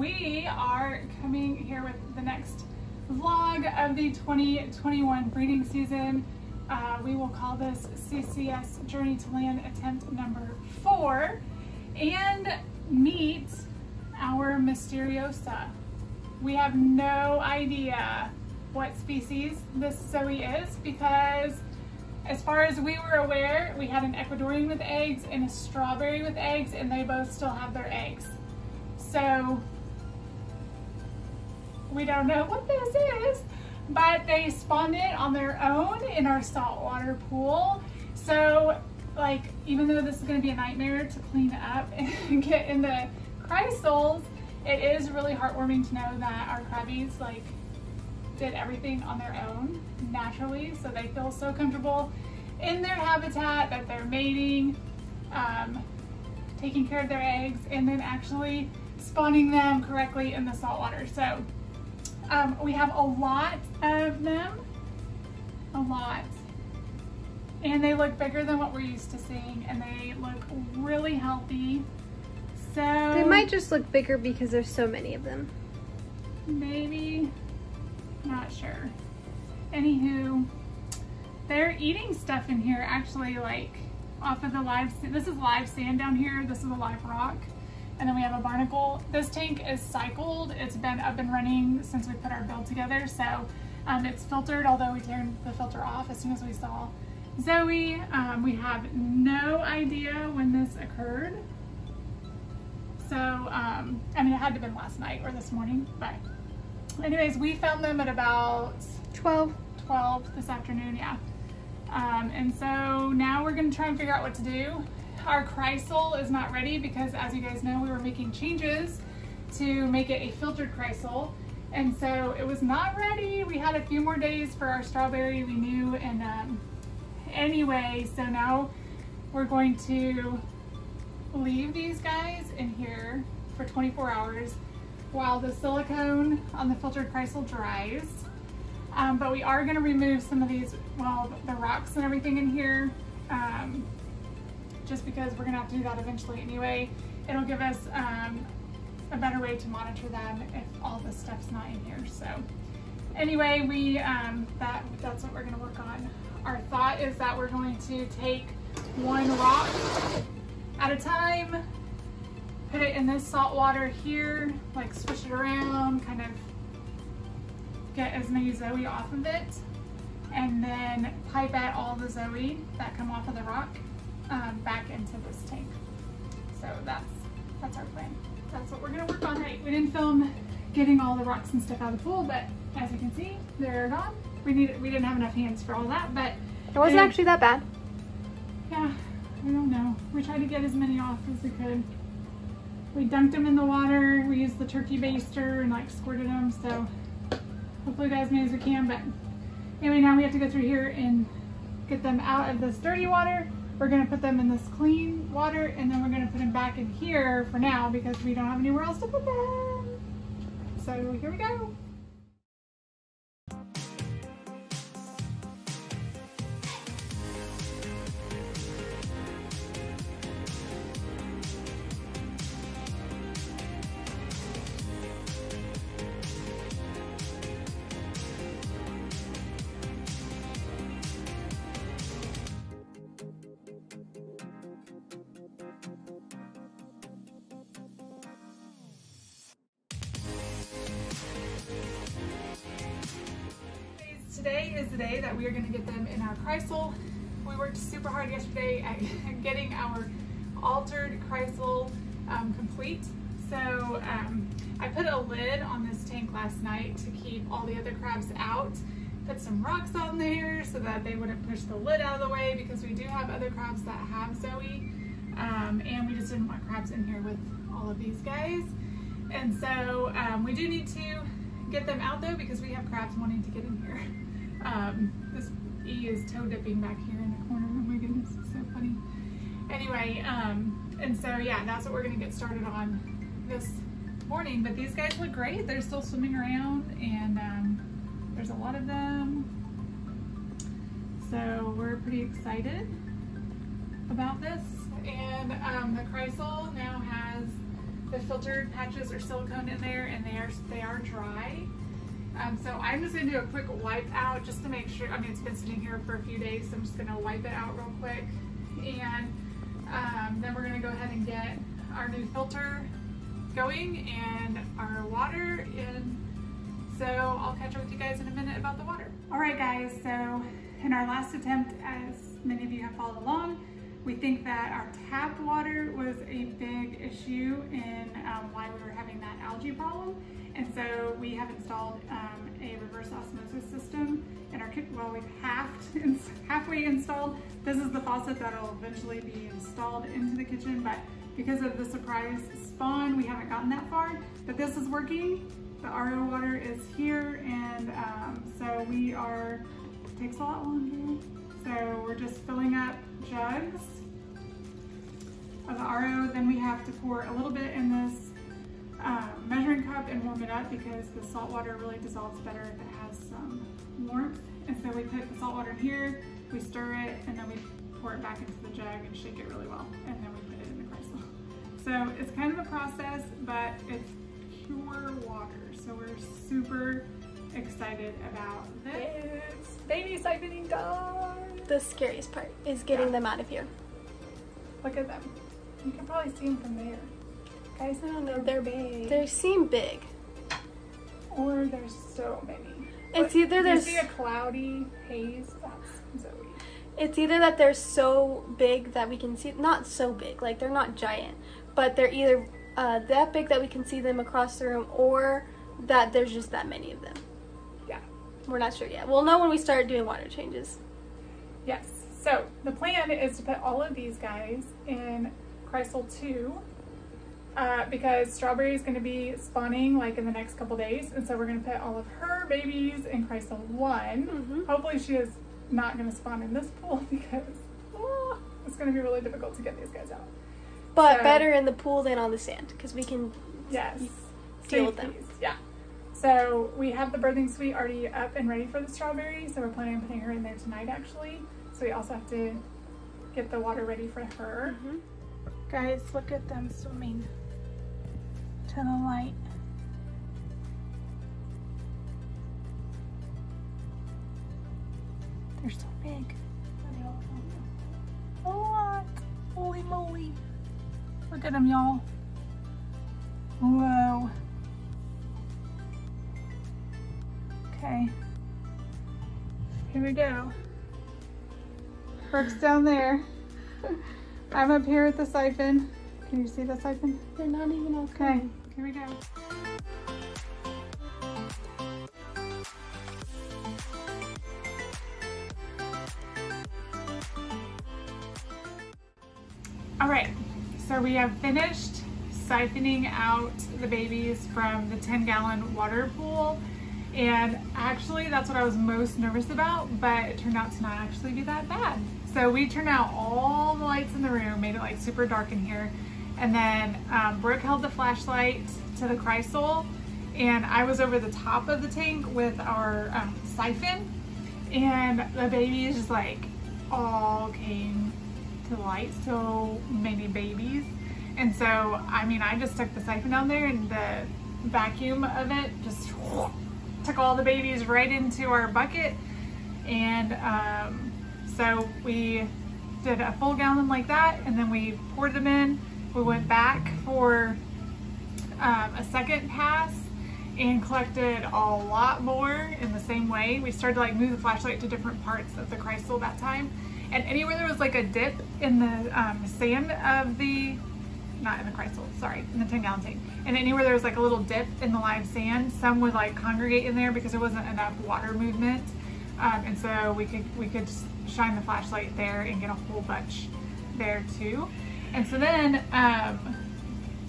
we are coming here with the next vlog of the 2021 breeding season. Uh, we will call this CCS Journey to Land attempt number four and meet our Mysteriosa. We have no idea what species this Zoe is because as far as we were aware, we had an Ecuadorian with eggs and a strawberry with eggs and they both still have their eggs. So we don't know what this is, but they spawned it on their own in our saltwater pool. So like, even though this is gonna be a nightmare to clean up and get in the Kreisels, it is really heartwarming to know that our crabbies like did everything on their own naturally. So they feel so comfortable in their habitat that they're mating, um, taking care of their eggs, and then actually spawning them correctly in the saltwater. So um, we have a lot of them, a lot. And they look bigger than what we're used to seeing and they look really healthy. So They might just look bigger because there's so many of them. Maybe, not sure. Anywho, they're eating stuff in here actually like off of the live, this is live sand down here, this is a live rock. And then we have a barnacle. This tank is cycled. It's been up and running since we put our build together. So um, it's filtered, although we turned the filter off as soon as we saw Zoe. Um, we have no idea when this occurred. So, um, I mean, it had to have been last night or this morning, but anyways, we found them at about 12. 12 this afternoon, yeah. Um, and so now we're gonna try and figure out what to do. Our Kreisel is not ready because as you guys know, we were making changes to make it a filtered Kreisel. And so it was not ready. We had a few more days for our strawberry, we knew. And um, anyway, so now we're going to leave these guys in here for 24 hours while the silicone on the filtered Kreisel dries. Um, but we are gonna remove some of these, well, the rocks and everything in here. Um, just because we're gonna have to do that eventually anyway. It'll give us um, a better way to monitor them if all this stuff's not in here. So anyway, we um, that that's what we're gonna work on. Our thought is that we're going to take one rock at a time, put it in this salt water here, like swish it around, kind of get as many Zoe off of it, and then pipette all the Zoe that come off of the rock um, back into this tank. So that's that's our plan. That's what we're gonna work on tonight. We didn't film getting all the rocks and stuff out of the pool, but as you can see, they're gone. We need we didn't have enough hands for all that, but It wasn't they- actually that bad. yeah, I don't know. We tried to get as many off as we could. We dunked them in the water. We used the turkey baster and like squirted them. So hopefully you guys made as we can. But anyway, now we have to go through here and get them out of this dirty water. We're gonna put them in this clean water and then we're gonna put them back in here for now because we don't have anywhere else to put them. So here we go. Is the day that we are going to get them in our Kreisel. We worked super hard yesterday at getting our altered Kreisel um, complete. So um, I put a lid on this tank last night to keep all the other crabs out. Put some rocks on there so that they wouldn't push the lid out of the way because we do have other crabs that have Zoe. Um, and we just didn't want crabs in here with all of these guys. And so um, we do need to get them out though because we have crabs wanting to get in here. Um, this E is toe dipping back here in the corner. Oh my goodness, it's so funny. Anyway, um, and so yeah, that's what we're gonna get started on this morning. But these guys look great. They're still swimming around and um, there's a lot of them. So we're pretty excited about this. And um, the Kreisel now has the filtered patches are silicone in there and they are, they are dry. Um, so I'm just gonna do a quick wipe out just to make sure, I mean, it's been sitting here for a few days, so I'm just gonna wipe it out real quick. And um, then we're gonna go ahead and get our new filter going and our water in. So I'll catch up with you guys in a minute about the water. All right guys, so in our last attempt, as many of you have followed along, we think that our tap water was a big issue in um, why we were having that algae problem. And so we have installed um, a reverse osmosis system in our kitchen. Well, we've half, halfway installed. This is the faucet that'll eventually be installed into the kitchen, but because of the surprise spawn, we haven't gotten that far. But this is working. The RO water is here, and um, so we are, takes a lot longer. So we're just filling up jugs of the RO. Then we have to pour a little bit in this uh, measuring cup and warm it up because the salt water really dissolves better if it has some warmth. And so we put the salt water in here, we stir it, and then we pour it back into the jug and shake it really well. And then we put it in the Kreisel. So it's kind of a process, but it's pure water. So we're super excited about this. Baby siphoning done. The scariest part is getting Yeah. them out of here. Look at them. You can probably see them from there. Guys, I don't know, they're big. They seem big. Or there's so many. It's But either you there's see a cloudy haze. That's Zoe. it's either that they're so big that we can see not so big, like they're not giant, but they're either uh, that big that we can see them across the room, or that there's just that many of them. Yeah. We're not sure yet. We'll know when we start doing water changes. Yes. So the plan is to put all of these guys in Kreisel 2 uh, because Strawberry is going to be spawning like in the next couple days. And so we're going to put all of her babies in Kreisel 1. Mhm. Hopefully she is not going to spawn in this pool because oh, it's going to be really difficult to get these guys out. But So- better in the pool than on the sand because we can. Yes. Deal with them. Yeah. So we have the birthing suite already up and ready for the strawberry. So we're planning on putting her in there tonight actually. So we also have to get the water ready for her. Mhm. Guys, look at them swimming to the light. They're so big. A oh, lot. Holy moly. Look at them, y'all. Whoa. Okay. Here we go. Brooke's down there. I'm up here at the siphon. Can you see the siphon? They're not even all Okay, here we go. All right, so we have finished siphoning out the babies from the 10 gallon water pool. And actually that's what I was most nervous about, but it turned out to not actually be that bad. So we turned out all the lights in the room, made it like super dark in here. And then um, Brooke held the flashlight to the Kreisel and I was over the top of the tank with our um, siphon and the babies just like all came to light, so many babies. And so, I mean, I just stuck the siphon down there and the vacuum of it just took all the babies right into our bucket. And um, so we did a full gallon like that and then we poured them in. We went back for um, a second pass and collected a lot more in the same way. We started to like move the flashlight to different parts of the Kreisel that time. And anywhere there was like a dip in the um, sand of the, not in the Kreisel, sorry, in the 10 gallon tank. And anywhere there was like a little dip in the live sand, some would like congregate in there because there wasn't enough water movement. Um, and so we could, we could just shine the flashlight there and get a whole bunch there too. And so then um,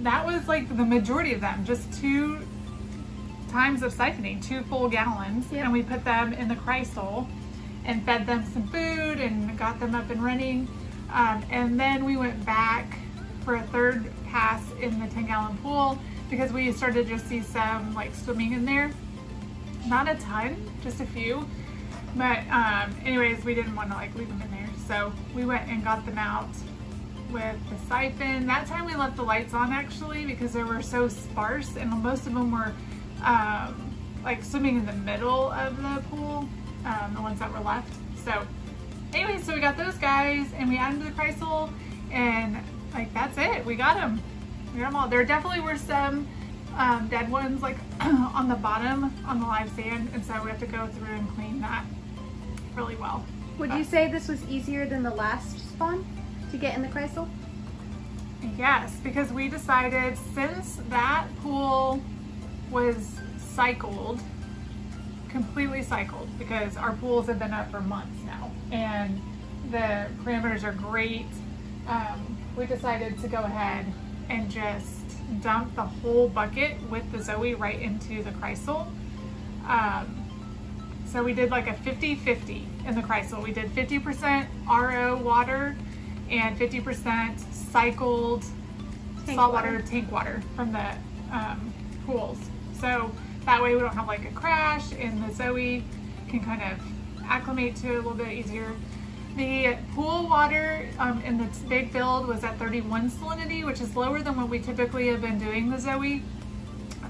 that was like the majority of them, just two times of siphoning, two full gallons. Yep. And we put them in the Kreisel and fed them some food and got them up and running. Um, and then we went back for a third pass in the 10 gallon pool because we started to just see some like swimming in there. Not a ton, just a few. But um, anyways, we didn't want to like leave them in there. So we went and got them out with the siphon. That time we left the lights on actually because they were so sparse and most of them were um, like swimming in the middle of the pool, um, the ones that were left. So anyway, so we got those guys and we added them to the Kreisel and like that's it. We got them. We got them all. There definitely were some um, dead ones like on the bottom on the live sand and so we have to go through and clean that really well. Would but, you say this was easier than the last spawn to get in the Kreisel? Yes, because we decided since that pool was cycled, completely cycled, because our pools have been up for months now and the parameters are great, um, we decided to go ahead and just dump the whole bucket with the Zoe right into the Kreisel. Um, so we did like a 50-50 in the Kreisel. We did 50% RO water and 50% cycled tank saltwater water. tank water from the um, pools. So that way we don't have like a crash and the Zoe can kind of acclimate to it a little bit easier. The pool water um, in the big build was at 31 salinity, which is lower than what we typically have been doing the Zoe.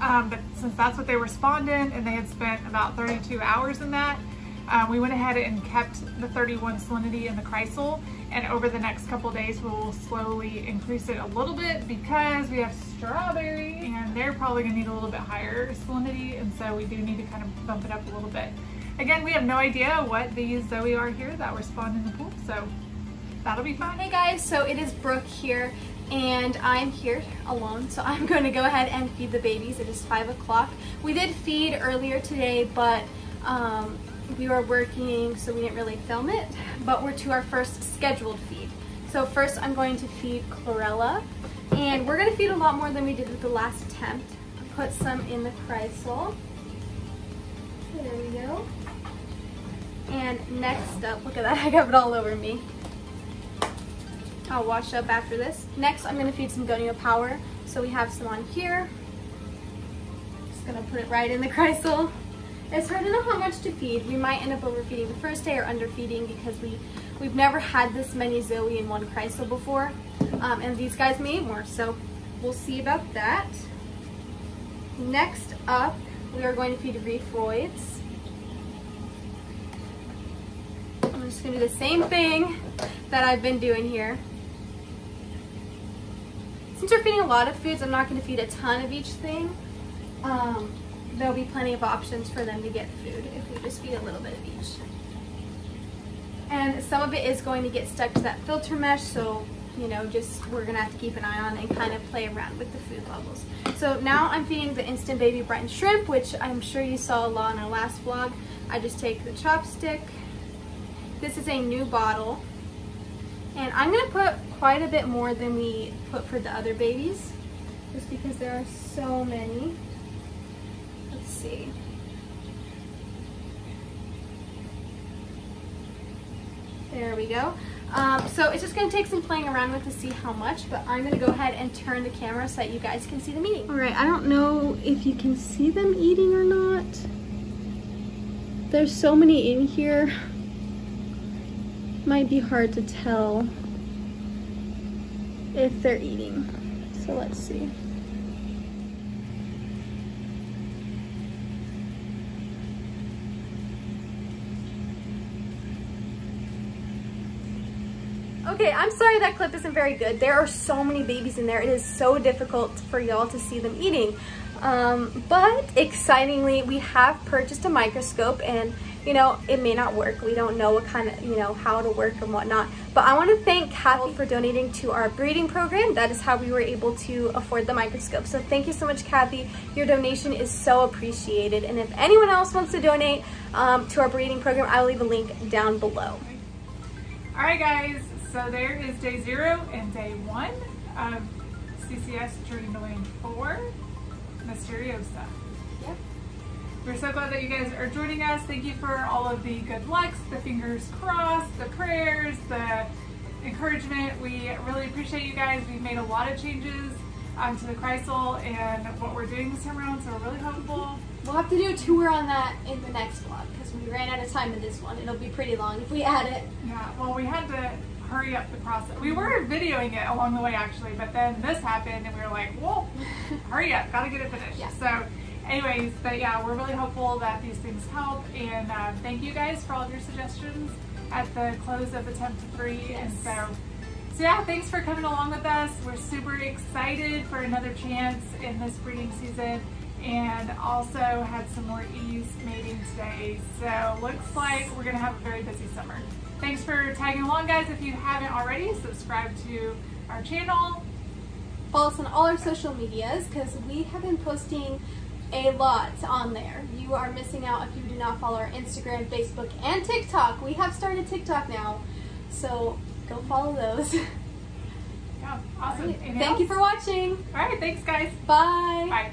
Um, but since that's what they were spawned in and they had spent about 32 hours in that, um, we went ahead and kept the 31 salinity in the Kreisel. And over the next couple days, we'll slowly increase it a little bit because we have strawberry and they're probably gonna need a little bit higher salinity. And so we do need to kind of bump it up a little bit. Again, we have no idea what these Zoe are here that were spawned in the pool, so that'll be fun. Hey guys, so it is Brooke here, and I'm here alone, so I'm going to go ahead and feed the babies. It is 5 o'clock. We did feed earlier today, but um, we were working, so we didn't really film it, but we're to our first scheduled feed. So first I'm going to feed Chlorella, and we're going to feed a lot more than we did with the last attempt. Put some in the Kreisel. There we go. And next up, look at that, I got it all over me. I'll wash up after this. Next, I'm gonna feed some Gonio Power. So we have some on here. Just gonna put it right in the Kreisel. It's hard to know how much to feed. We might end up overfeeding the first day or underfeeding because we, we've never had this many Zoe in one Kreisel before. Um, and these guys may eat more, so we'll see about that. Next up, we are going to feed Reefroids just gonna do the same thing that I've been doing here. Since we're feeding a lot of foods, I'm not gonna feed a ton of each thing. Um, there'll be plenty of options for them to get food if we just feed a little bit of each. And some of it is going to get stuck to that filter mesh, so you know, just we're gonna have to keep an eye on and kind of play around with the food levels. So now I'm feeding the Instant Baby brine shrimp, which I'm sure you saw a lot in our last vlog. I just take the chopstick, this is a new bottle. And I'm to put quite a bit more than we put for the other babies. Just because there are so many. Let's see. There we go. Um, so it's just to take some playing around with to see how much, but I'm to go ahead and turn the camera so that you guys can see them eating. All right, I don't know if you can see them eating or not. There's so many in here might be hard to tell if they're eating. So let's see. Okay, I'm sorry that clip isn't very good. There are so many babies in there. It is so difficult for y'all to see them eating. Um, but excitingly, we have purchased a microscope and you know, it may not work. We don't know what kind of, you know, how to work and whatnot. But I want to thank Kathy for donating to our breeding program. That is how we were able to afford the microscope. So thank you so much, Kathy. Your donation is so appreciated. And if anyone else wants to donate um, to our breeding program, I'll leave a link down below. All right, guys. So there is day zero and day one of CCS Journey Lane 4, Mysteriosa. We're so glad that you guys are joining us. Thank you for all of the good lucks, the fingers crossed, the prayers, the encouragement. We really appreciate you guys. We've made a lot of changes um, to the Kreisel and what we're doing this time around, so we're really hopeful. We'll have to do a tour on that in the next vlog because we ran out of time in this one. It'll be pretty long if we add it. Yeah, well, we had to hurry up the process. We were videoing it along the way actually, but then this happened and we were like, whoa, hurry up, gotta get it finished. Yeah. So anyways, but yeah, we're really hopeful that these things help and uh, thank you guys for all of your suggestions at the close of attempt three. And so, so yeah, thanks for coming along with us. We're super excited for another chance in this breeding season and also had some more E's mating today. So looks like we're gonna have a very busy summer. Thanks for tagging along guys. If you haven't already, subscribe to our channel. Follow us on all our social medias because we have been posting a lot on there. You are missing out if you do not follow our Instagram, Facebook, and TikTok. We have started TikTok now, so go follow those. Yeah, awesome. Anything Thank you for watching. All right, thanks guys. Bye. Bye.